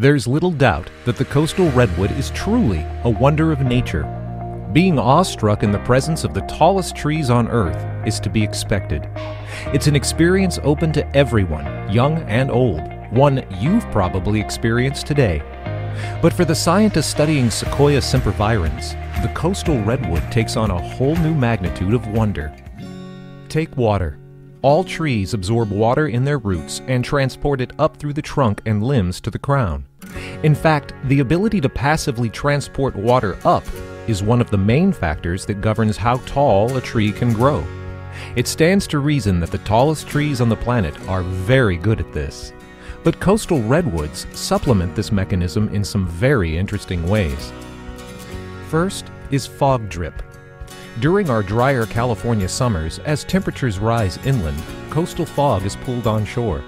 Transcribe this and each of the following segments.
There's little doubt that the coastal redwood is truly a wonder of nature. Being awestruck in the presence of the tallest trees on Earth is to be expected. It's an experience open to everyone, young and old, one you've probably experienced today. But for the scientists studying Sequoia sempervirens, the coastal redwood takes on a whole new magnitude of wonder. Take water. All trees absorb water in their roots and transport it up through the trunk and limbs to the crown. In fact, the ability to passively transport water up is one of the main factors that governs how tall a tree can grow. It stands to reason that the tallest trees on the planet are very good at this. But coastal redwoods supplement this mechanism in some very interesting ways. First is fog drip. During our drier California summers, as temperatures rise inland, coastal fog is pulled onshore.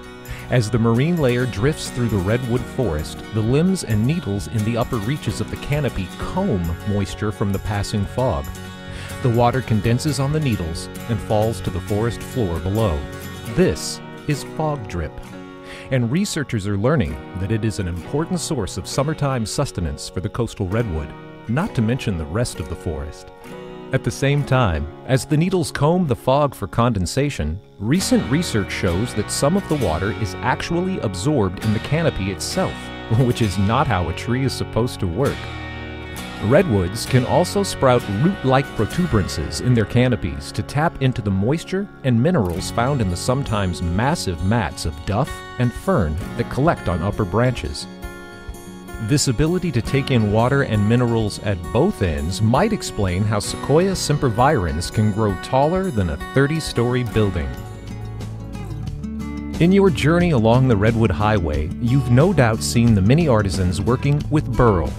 As the marine layer drifts through the redwood forest, the limbs and needles in the upper reaches of the canopy comb moisture from the passing fog. The water condenses on the needles and falls to the forest floor below. This is fog drip. And researchers are learning that it is an important source of summertime sustenance for the coastal redwood, not to mention the rest of the forest. At the same time, as the needles comb the fog for condensation, recent research shows that some of the water is actually absorbed in the canopy itself, which is not how a tree is supposed to work. Redwoods can also sprout root-like protuberances in their canopies to tap into the moisture and minerals found in the sometimes massive mats of duff and fern that collect on upper branches. This ability to take in water and minerals at both ends might explain how Sequoia sempervirens can grow taller than a 30-story building. In your journey along the Redwood Highway, you've no doubt seen the many artisans working with burl.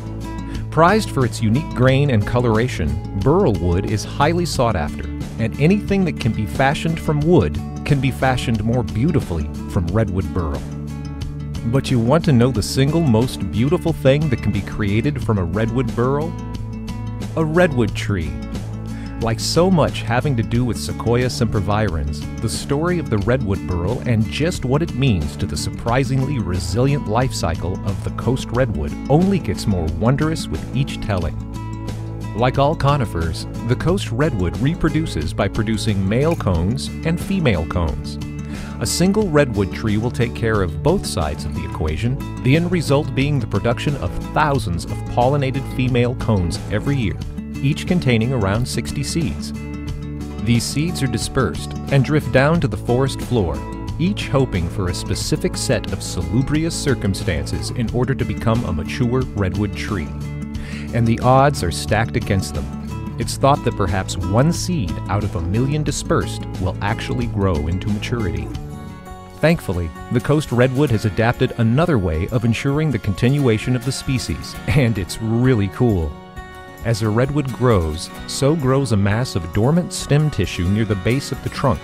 Prized for its unique grain and coloration, burl wood is highly sought after, and anything that can be fashioned from wood can be fashioned more beautifully from redwood burl. But you want to know the single most beautiful thing that can be created from a redwood burl? A redwood tree. Like so much having to do with Sequoia sempervirens, the story of the redwood burl and just what it means to the surprisingly resilient life cycle of the coast redwood only gets more wondrous with each telling. Like all conifers, the coast redwood reproduces by producing male cones and female cones. A single redwood tree will take care of both sides of the equation, the end result being the production of thousands of pollinated female cones every year, each containing around 60 seeds. These seeds are dispersed and drift down to the forest floor, each hoping for a specific set of salubrious circumstances in order to become a mature redwood tree. And the odds are stacked against them. It's thought that perhaps one seed out of a million dispersed will actually grow into maturity. Thankfully, the coast redwood has adapted another way of ensuring the continuation of the species, and it's really cool. As a redwood grows, so grows a mass of dormant stem tissue near the base of the trunk.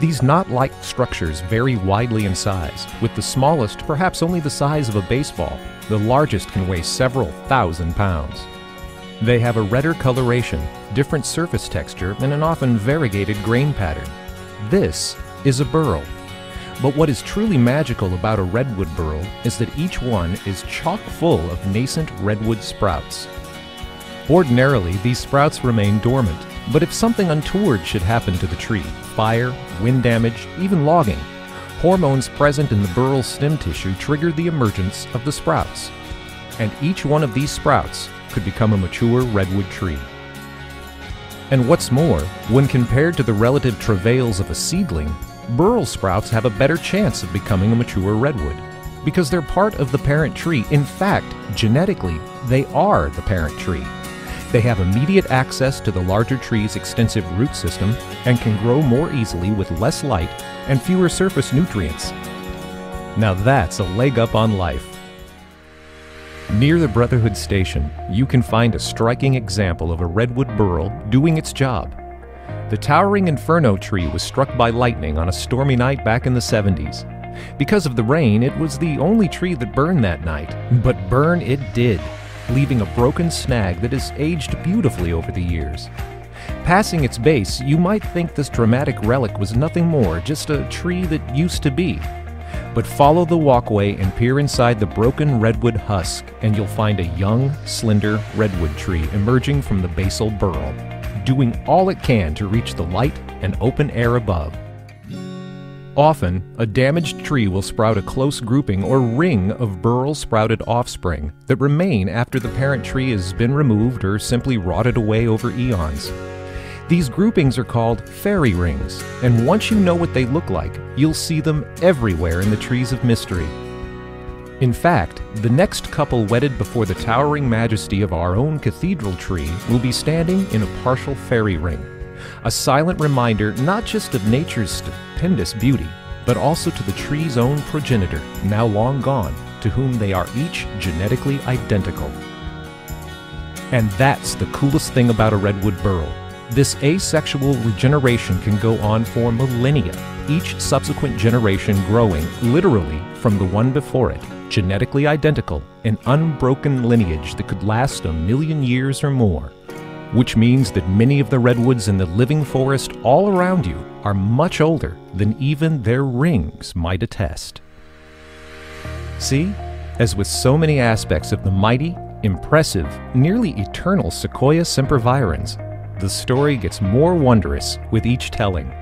These knot-like structures vary widely in size, with the smallest perhaps only the size of a baseball. The largest can weigh several thousand pounds. They have a redder coloration, different surface texture, and an often variegated grain pattern. This is a burl, but what is truly magical about a redwood burl is that each one is chock full of nascent redwood sprouts. Ordinarily, these sprouts remain dormant, but if something untoward should happen to the tree fire, wind damage, even logging hormones present in the burl stem tissue trigger the emergence of the sprouts. And each one of these sprouts could become a mature redwood tree. And what's more, when compared to the relative travails of a seedling, burl sprouts have a better chance of becoming a mature redwood because they're part of the parent tree. In fact, genetically, they are the parent tree. They have immediate access to the larger tree's extensive root system and can grow more easily with less light and fewer surface nutrients. Now that's a leg up on life. Near the Brotherhood Station, you can find a striking example of a redwood burl doing its job. The towering inferno tree was struck by lightning on a stormy night back in the 70s. Because of the rain, it was the only tree that burned that night, but burn it did, leaving a broken snag that has aged beautifully over the years. Passing its base, you might think this dramatic relic was nothing more, just a tree that used to be. But follow the walkway and peer inside the broken redwood husk, and you'll find a young, slender redwood tree emerging from the basal burl, doing all it can to reach the light and open air above. Often, a damaged tree will sprout a close grouping or ring of burl sprouted offspring that remain after the parent tree has been removed or simply rotted away over eons. These groupings are called fairy rings, and once you know what they look like, you'll see them everywhere in the trees of mystery. In fact, the next couple wedded before the towering majesty of our own cathedral tree will be standing in a partial fairy ring, a silent reminder not just of nature's stupendous beauty, but also to the tree's own progenitor, now long gone, to whom they are each genetically identical. And that's the coolest thing about a redwood burl. This asexual regeneration can go on for millennia, each subsequent generation growing literally from the one before it, genetically identical, an unbroken lineage that could last a million years or more. Which means that many of the redwoods in the living forest all around you are much older than even their rings might attest. See, as with so many aspects of the mighty, impressive, nearly eternal Sequoia sempervirens, the story gets more wondrous with each telling.